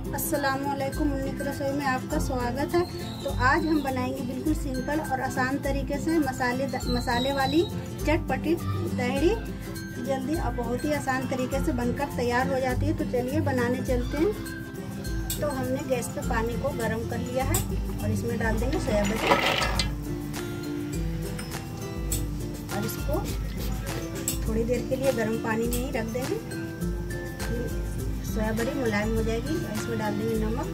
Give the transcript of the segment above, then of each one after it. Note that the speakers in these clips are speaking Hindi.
असलकुम मुन्नी की रसोई में आपका स्वागत है। तो आज हम बनाएँगे बिल्कुल सिंपल और आसान तरीके से मसाले मसाले वाली चटपटी तहरी जल्दी और बहुत ही आसान तरीके से बनकर तैयार हो जाती है। तो चलिए बनाने चलते हैं। तो हमने गैस पे पानी को गर्म कर लिया है और इसमें डाल देंगे सोयाबीन और इसको थोड़ी देर के लिए गर्म पानी में ही रख देंगे। सोया बड़ी, मुलायम हो जाएगी। इसमें डाल देंगे नमक।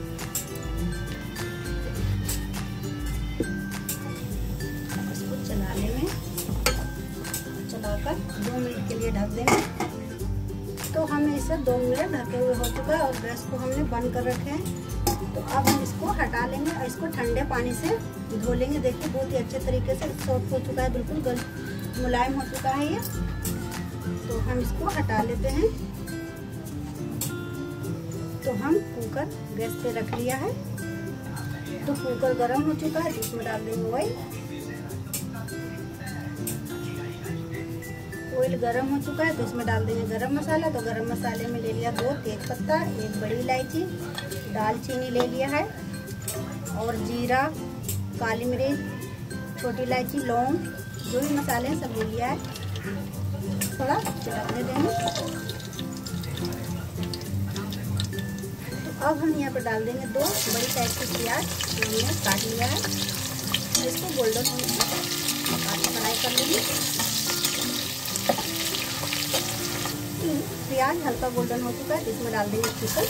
इसको चला लेंगे। चलाकर दो मिनट के लिए ढक देंगे। तो हमें इसे दो मिनट ढके हुए हो चुका है और गैस को हमने बंद कर रखे हैं। तो अब हम इसको हटा लेंगे और इसको ठंडे पानी से धो लेंगे देखिए, बहुत ही अच्छे तरीके से सॉफ्ट हो चुका है, बिल्कुल गल मुलायम हो चुका है ये। तो हम इसको हटा लेते हैं। तो हम कुकर गैस पे रख लिया है। तो कुकर गर्म हो चुका है इसमें डाल देंगे ऑयल ऑयल गर्म हो चुका है तो इसमें डाल देंगे गरम मसाला। तो गरम मसाले में ले लिया दो तेज पत्ता, एक बड़ी इलायची, दालचीनी ले लिया है। और जीरा, काली मिर्च, छोटी इलायची, लौंग, जो भी मसाले हैं सब ले लिया है। थोड़ा चलाने देंगे। अब हम यहाँ पर डाल देंगे दो बड़ी टाइप के प्याज, जो हमने काट लिया है। इसको गोल्डन होने तक फ्राई कर लेंगे। प्याज हल्का गोल्डन हो चुका है, इसमें डाल देंगे चिकन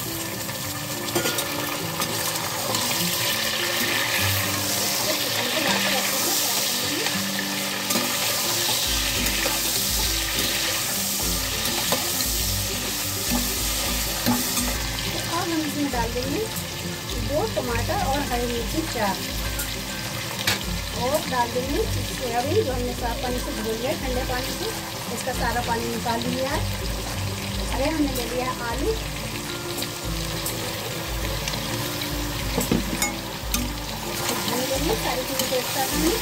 इसमें डाल देंगे दो टमाटर और हरी मिर्ची चार। और डाल देंगे सोयाबीन जो हमने साफ़ पानी से धो लिया ठंडे पानी से। इसका सारा पानी निकाल लिया है। अरे, हमने ले लिया आलू। सारी चीज़ें को एक साथ हमें।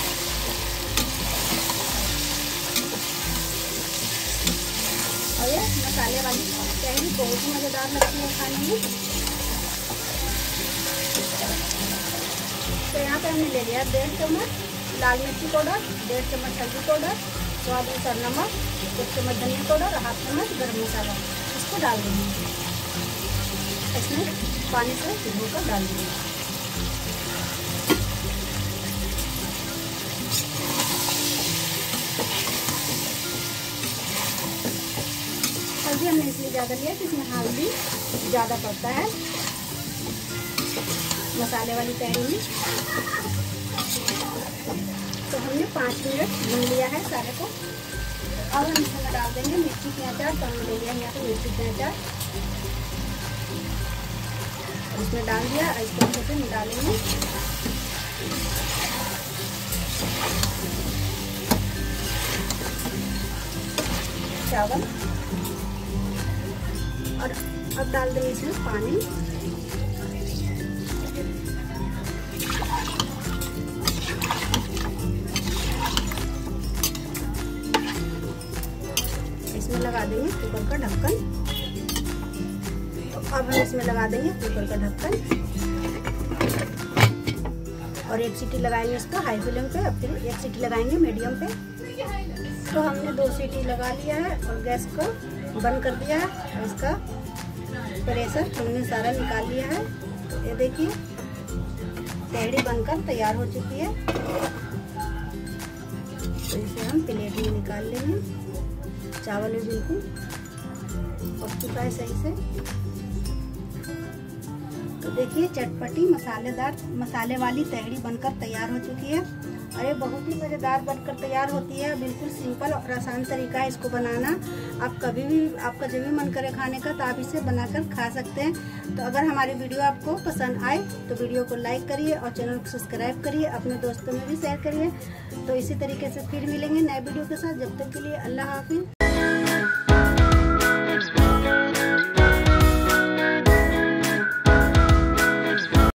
और ये मसाले वाली चाय बहुत ही मज़ेदार लगती है खाने में। हमने ले लिया डेढ़ चम्मच लाल मिर्ची पाउडर डेढ़ चम्मच हल्दी पाउडर स्वाद अनुसार नमक एक चम्मच धनिया पाउडर हाफ़ चम्मच गर्म मसाला इसको डाल देंगे इसमें पानी से भिगोकर डाल देंगे हल्दी हमने इसलिए ज़्यादा लिया कि इसमें हल्दी ज़्यादा पड़ता है मसाले वाली तहरी में तो हमने पाँच मिनट भून लिया है सारे को। अब हम इसमें डाल देंगे मिर्ची के अचार हमने ले लिया यहाँ पे मिर्ची के अचार। इसमें डाल दिया, और इसको अच्छे से डालेंगे चावल। और अब डाल देंगे इसमें पानी। लगा देंगे कुकर का ढक्कन। अब हम इसमें लगा देंगे कुकर का ढक्कन। और एक सीटी लगाएँगे इसको हाई फ्लेम पे, अब फिर एक सीटी लगाएँगे मीडियम पे। तो हमने दो सीटी लगा लिया है और गैस को बंद कर दिया है और इसका प्रेशर हमने सारा निकाल लिया है। ये देखिए तेड़ी बनकर तैयार हो चुकी है। तो इसे हम प्लेट में निकाल लेंगे। चावल भी बिल्कुल पक चुका है सही से। तो देखिए, चटपटी मसालेदार, मसाले वाली तहड़ी बनकर तैयार हो चुकी है। और ये बहुत ही मज़ेदार बनकर तैयार होती है। बिल्कुल सिंपल और आसान तरीका है इसको बनाना। आप कभी भी, आपका जब भी मन करे खाने का तो आप इसे बनाकर खा सकते हैं। तो अगर हमारी वीडियो आपको पसंद आए तो वीडियो को लाइक करिए और चैनल को सब्सक्राइब करिए, अपने दोस्तों में भी शेयर करिए। तो इसी तरीके से फिर मिलेंगे नए वीडियो के साथ। जब तक के लिए अल्लाह हाफिज़।